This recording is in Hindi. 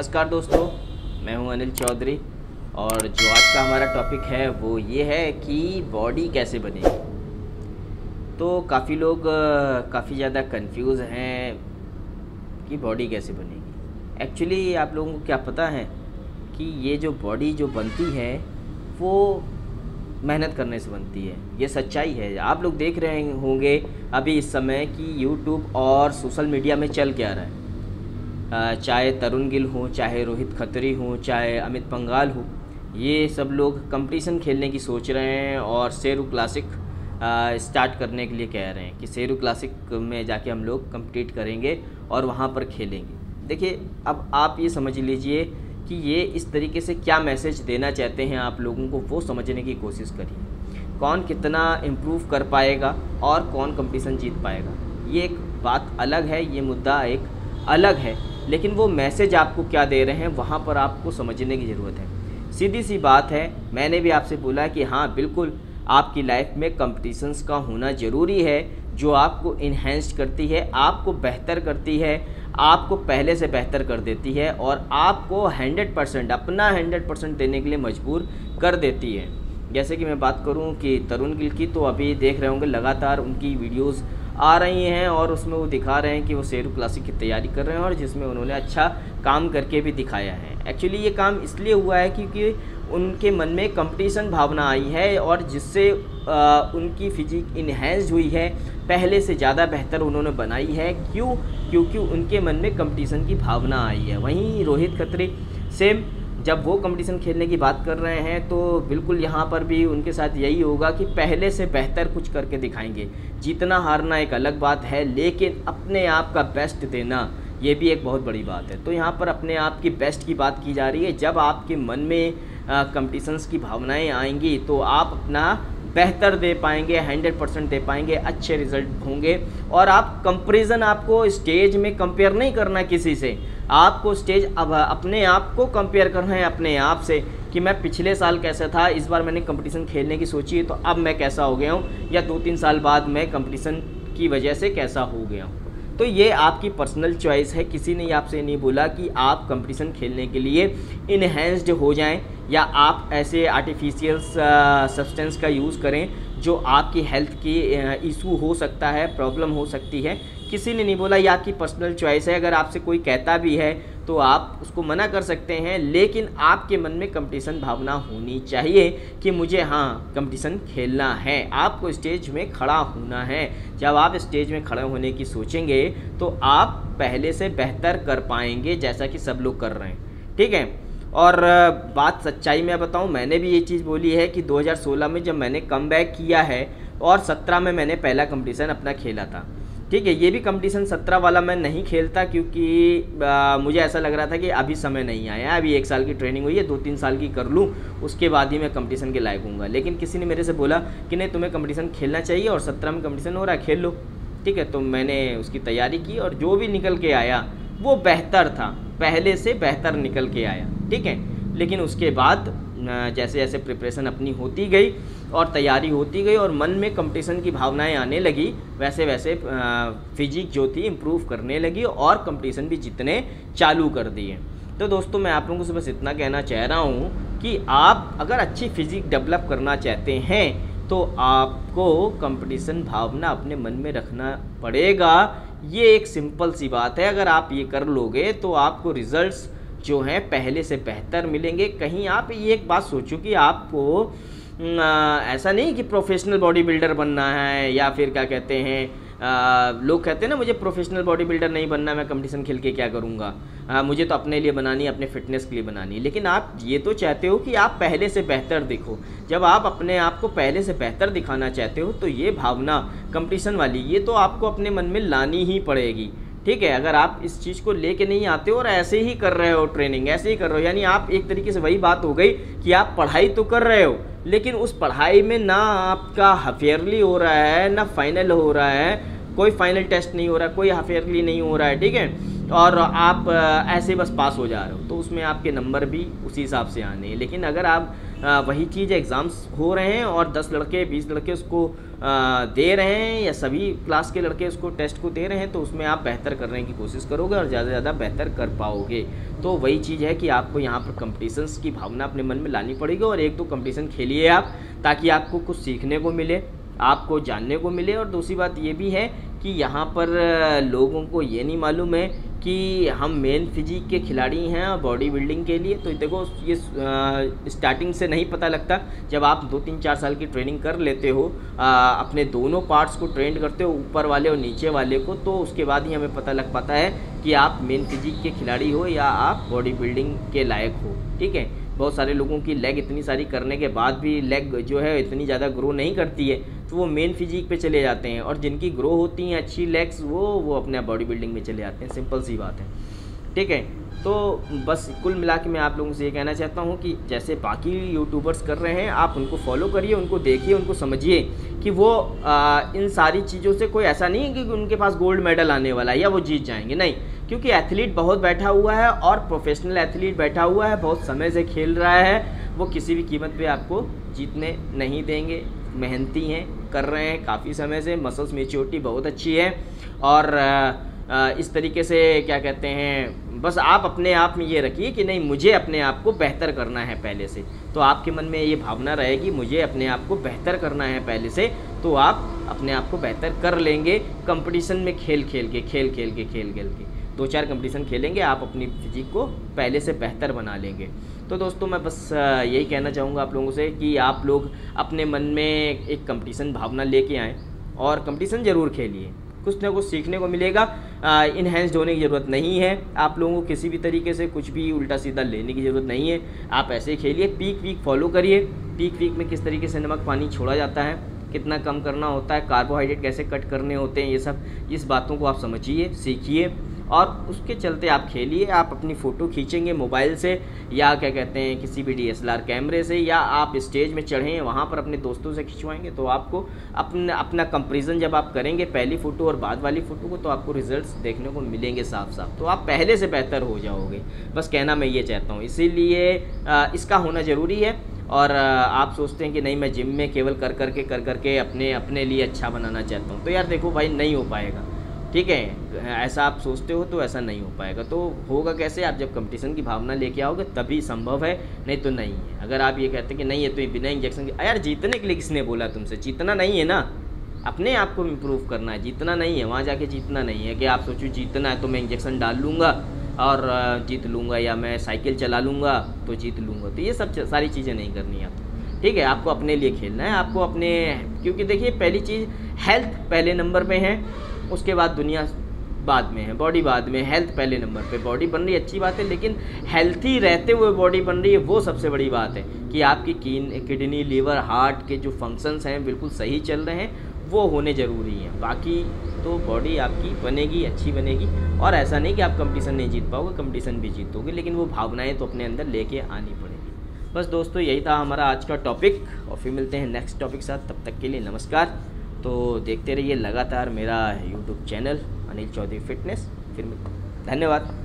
नमस्कार दोस्तों, मैं हूँ अनिल चौधरी और जो आज का हमारा टॉपिक है वो ये है कि बॉडी कैसे बनेगी तो काफ़ी लोग, काफ़ी ज़्यादा कंफ्यूज हैं कि बॉडी कैसे बनेगी। एक्चुअली आप लोगों को क्या पता है कि ये जो बॉडी जो बनती है, वो मेहनत करने से बनती है। ये सच्चाई है। आप लोग देख रहे होंगे अभी इस समय कि यूट्यूब और सोशल मीडिया में चल क्या रहा है। चाहे तरुण गिल हो, चाहे रोहित खत्री हो, चाहे अमित पंगाल हो, ये सब लोग कंपटीशन खेलने की सोच रहे हैं और शेरू क्लासिक स्टार्ट करने के लिए कह रहे हैं कि शेरू क्लासिक में जाके हम लोग कम्पीट करेंगे और वहाँ पर खेलेंगे। देखिए, अब आप ये समझ लीजिए कि ये इस तरीके से क्या मैसेज देना चाहते हैं आप लोगों को, वो समझने की कोशिश करिए। कौन कितना इम्प्रूव कर पाएगा और कौन कंपटीशन जीत पाएगा? ये एक बात अलग है, ये मुद्दा एक अलग है। लेकिन वो मैसेज आपको क्या दे रहे हैं, वहाँ पर आपको समझने की ज़रूरत है। सीधी सी बात है, मैंने भी आपसे बोला कि हाँ बिल्कुल आपकी लाइफ में कंपटीशंस का होना ज़रूरी है, जो आपको इन्हेंस करती है, आपको बेहतर करती है, आपको पहले से बेहतर कर देती है और आपको 100 परसेंट अपना 100 परसेंट देने के लिए मजबूर कर देती है। जैसे कि मैं बात करूँ कि तरुण गिल की तो अभी देख रहे होंगे, लगातार उनकी वीडियोस आ रही हैं और उसमें वो दिखा रहे हैं कि वो शेरू क्लासिक की तैयारी कर रहे हैं और जिसमें उन्होंने अच्छा काम करके भी दिखाया है। एक्चुअली ये काम इसलिए हुआ है क्योंकि उनके मन में कंपटीशन भावना आई है और जिससे उनकी फिजिक इन्हेंस हुई है, पहले से ज़्यादा बेहतर उन्होंने बनाई है। क्यों? क्योंकि उनके मन में कंपटीशन की भावना आई है। वहीं रोहित खत्री सेम जब वो कंपटीशन खेलने की बात कर रहे हैं तो बिल्कुल यहाँ पर भी उनके साथ यही होगा कि पहले से बेहतर कुछ करके दिखाएँगे। जीतना हारना एक अलग बात है, लेकिन अपने आप का बेस्ट देना, ये भी एक बहुत बड़ी बात है। तो यहाँ पर अपने आप की बेस्ट की बात की जा रही है। जब आपके मन में कंपटीशंस की भावनाएँ आएँगी तो आप अपना बेहतर दे पाएँगे हंड्रेड परसेंट दे पाएँगे, अच्छे रिज़ल्ट होंगे। और आप कंपेरिजन आपको स्टेज में कंपेयर नहीं करना किसी से। आपको स्टेज अब अपने आप को कंपेयर करना है अपने आप से कि मैं पिछले साल कैसा था, इस बार मैंने कंपटीशन खेलने की सोची है तो अब मैं कैसा हो गया हूँ? या दो तीन साल बाद मैं कंपटीशन की वजह से कैसा हो गया हूँ? तो ये आपकी पर्सनल चॉइस है। किसी ने आपसे नहीं बोला कि आप कंपटीशन खेलने के लिए इनहेंस्ड हो जाएँ, या आप ऐसे आर्टिफिशियल सब्सटेंस का यूज़ करें जो आपकी हेल्थ की इशू हो सकता है प्रॉब्लम हो सकती है। किसी ने नहीं बोला, ये आपकी पर्सनल चॉइस है। अगर आपसे कोई कहता भी है तो आप उसको मना कर सकते हैं, लेकिन आपके मन में कंपटीशन भावना होनी चाहिए कि मुझे हाँ कंपटीशन खेलना है। आपको स्टेज में खड़ा होना है। जब आप स्टेज में खड़े होने की सोचेंगे तो आप पहले से बेहतर कर पाएँगे, जैसा कि सब लोग कर रहे हैं। ठीक है? और, बात सच्चाई में बताऊँ, मैंने भी ये चीज़ बोली है कि 2016 में जब मैंने कम किया है, और 17 में मैंने पहला कंपटीशन अपना खेला था ठीक है ये भी कंपटीशन सत्रह वाला मैं नहीं खेलता क्योंकि आ, मुझे ऐसा लग रहा था कि अभी समय नहीं आया अभी एक साल की ट्रेनिंग हुई है दो तीन साल की कर लूँ उसके बाद ही मैं कंपटीशन के लायक हूँ लेकिन किसी ने मेरे से बोला कि नहीं तुम्हें कंपटीशन खेलना चाहिए और सत्रह में कंपटीशन हो रहा है खेल लो। ठीक है तो मैंने उसकी तैयारी की और जो भी निकल के आया वो बेहतर था। पहले से बेहतर निकल के आया। ठीक है लेकिन उसके बाद जैसे जैसे प्रिपरेशन अपनी होती गई और तैयारी होती गई और मन में कंपटीशन की भावनाएँ आने लगी, वैसे वैसे फिजिक जो थी इम्प्रूव करने लगी और कंपटीशन भी जितने चालू कर दिए। तो दोस्तों, मैं आप लोगों से बस इतना कहना चाह रहा हूँ कि आप अगर अच्छी फिजिक डेवलप करना चाहते हैं तो आपको कंपटीशन भावना अपने मन में रखना पड़ेगा। ये एक सिंपल सी बात है, अगर आप ये कर लोगे तो आपको रिजल्ट्स जो हैं, पहले से बेहतर मिलेंगे। कहीं आप ये एक बात सोचो कि आपको ऐसा नहीं कि प्रोफेशनल बॉडी बिल्डर बनना है या फिर क्या कहते हैं लोग कहते हैं ना, मुझे प्रोफेशनल बॉडी बिल्डर नहीं बनना, मैं कंपटीशन खेल के क्या करूँगा? मुझे तो अपने लिए बनानी है, अपने फिटनेस के लिए बनानी है। लेकिन आप ये तो चाहते हो कि आप पहले से बेहतर दिखो। जब आप अपने आप को पहले से बेहतर दिखाना चाहते हो तो ये भावना कंपटीशन वाली, ये तो आपको अपने मन में लानी ही पड़ेगी। ठीक है, अगर आप इस चीज़ को लेके नहीं आते हो और ऐसे ही कर रहे हो ट्रेनिंग ऐसे ही कर रहे हो, यानी आप एक तरीके से वही बात हो गई कि आप पढ़ाई तो कर रहे हो, लेकिन उस पढ़ाई में ना आपका हफेयरली हो रहा है, ना फाइनल हो रहा है कोई फाइनल टेस्ट नहीं हो रहा, कोई हफेयरली नहीं हो रहा है, ठीक है? और आप ऐसे बस पास हो जा रहे हो तो उसमें आपके नंबर भी उसी हिसाब से आने हैं। लेकिन अगर आप वही चीज़ एग्ज़ाम्स हो रहे हैं और दस लड़के, बीस लड़के उसको दे रहे हैं या सभी क्लास के लड़के उसको टेस्ट को दे रहे हैं तो उसमें आप बेहतर करने की कोशिश करोगे और ज़्यादा से ज़्यादा बेहतर कर पाओगे। तो वही चीज़ है कि आपको यहाँ पर कंपटीशन्स की भावना अपने मन में लानी पड़ेगी और एक दो कंपटीशन खेलिए आप, ताकि आपको कुछ सीखने को मिले। आपको जानने को मिले। और दूसरी बात ये भी है कि यहाँ पर लोगों को ये नहीं मालूम है कि हम मेन फिजिक के खिलाड़ी हैं बॉडी बिल्डिंग के लिए। तो देखो ये स्टार्टिंग से नहीं पता लगता। जब आप दो तीन चार साल की ट्रेनिंग कर लेते हो आ, अपने दोनों पार्ट्स को ट्रेंड करते हो ऊपर वाले और नीचे वाले को तो उसके बाद ही हमें पता लग पाता है कि आप मेन फिजिक के खिलाड़ी हो या आप बॉडी बिल्डिंग के लायक हो। ठीक है? बहुत सारे लोगों की लेग इतनी सारी करने के बाद भी लेग जो है इतनी ज़्यादा ग्रो नहीं करती है तो वो मेन फिजिक पे चले जाते हैं और जिनकी ग्रो होती हैं अच्छी लेग्स वो वो अपने बॉडी बिल्डिंग में चले जाते हैं। सिंपल सी बात है। ठीक है? तो बस कुल मिला के मैं आप लोगों से ये कहना चाहता हूँ कि जैसे बाकी यूट्यूबर्स कर रहे हैं आप उनको फॉलो करिए उनको देखिए उनको समझिए कि वो आ, इन सारी चीज़ों से कोई ऐसा नहीं है कि उनके पास गोल्ड मेडल आने वाला है या वो जीत जाएँगे। नहीं क्योंकि एथलीट बहुत बैठा हुआ है और प्रोफेशनल एथलीट बैठा हुआ है, बहुत समय से खेल रहा है। वो किसी भी कीमत पे आपको जीतने नहीं देंगे। मेहनती हैं, कर रहे हैं, काफ़ी समय से मसल्स मेच्योरिटी बहुत अच्छी है। और इस तरीके से क्या कहते हैं, बस आप अपने आप में ये रखिए कि नहीं, मुझे अपने आप को बेहतर करना है पहले से। तो आपके मन में ये भावना रहेगी, मुझे अपने आप को बेहतर करना है पहले से तो आप अपने आप को बेहतर कर लेंगे। कंपटीशन में खेल खेल के, खेल खेल के, खेल खेल के। दो चार कंपटीशन खेलेंगे, आप अपनी फिजिक को पहले से बेहतर बना लेंगे। तो दोस्तों, मैं बस यही कहना चाहूँगा आप लोगों से कि आप लोग अपने मन में एक कंपटीशन भावना लेके आएँ और कंपटीशन ज़रूर खेलिए। कुछ ना कुछ सीखने को मिलेगा। इन्हेंस्ड होने की ज़रूरत नहीं है। आप लोगों को किसी भी तरीके से कुछ भी उल्टा सीधा लेने की ज़रूरत नहीं है। आप ऐसे ही खेलिए। पीक वीक फॉलो करिए। पीक वीक में किस तरीके से नमक पानी छोड़ा जाता है, कितना कम करना होता है कार्बोहाइड्रेट कैसे कट करने होते हैं, ये सब, इस बातों को आप समझिए, सीखिए। और उसके चलते आप खेलिए, आप अपनी फ़ोटो खींचेंगे मोबाइल से या क्या कहते हैं, किसी भी डीएसएलआर कैमरे से या आप स्टेज में चढ़ें, वहाँ पर अपने दोस्तों से खिंचवाएँगे तो आपको अपना अपना कंपेरिजन जब आप करेंगे पहली फ़ोटो और बाद वाली फ़ोटो को तो आपको रिज़ल्ट देखने को मिलेंगे साफ़ साफ़ तो आप पहले से बेहतर हो जाओगे। बस कहना मैं ये चाहता हूँ, इसीलिए इसका होना ज़रूरी है और आप सोचते हैं कि नहीं, मैं जिम में केवल कर करके कर करके अपने अपने लिए अच्छा बनाना चाहता हूँ। तो यार देखो भाई, नहीं हो पाएगा। ठीक है, ऐसा आप सोचते हो तो ऐसा नहीं हो पाएगा। तो होगा कैसे? आप जब कंपटीशन की भावना लेके आओगे, तभी संभव है, नहीं तो नहीं है। अगर आप ये कहते कि नहीं है तो बिना इंजेक्शन के यार, जीतने के लिए किसने बोला तुमसे? जीतना नहीं है ना। अपने आप को इम्प्रूव करना है, जीतना नहीं है। वहाँ जाके जीतना नहीं है कि आप सोचो, जीतना है तो मैं इंजेक्शन डाल लूँगा और जीत लूँगा या मैं साइकिल चला लूँगा तो जीत लूँगा। तो ये सब सारी चीज़ें नहीं करनी आपको। ठीक है, आपको अपने लिए खेलना है, आपको अपने, क्योंकि देखिए, पहली चीज़ हेल्थ पहले नंबर पे है। उसके बाद दुनिया बाद में है बॉडी बाद में हेल्थ पहले नंबर पे बॉडी बन रही है, अच्छी बात है, लेकिन हेल्थी रहते हुए बॉडी बन रही है, वो सबसे बड़ी बात है कि आपकी किडनी लीवर हार्ट के जो फ़ंक्शंस हैं, बिल्कुल सही चल रहे हैं, वो होने ज़रूरी हैं। बाकी तो बॉडी आपकी बनेगी, अच्छी बनेगी, और ऐसा नहीं कि आप कंपटीशन नहीं जीत पाओगे कंपटीशन भी जीतोगे, लेकिन वो भावनाएँ तो अपने अंदर लेके आनी पड़ेगी। बस दोस्तों, यही था हमारा आज का टॉपिक और फिर मिलते हैं नेक्स्ट टॉपिक साथ, तब तक के लिए नमस्कार। तो देखते रहिए लगातार मेरा YouTube channel Anil Chaudhary fitness फिर धन्यवाद।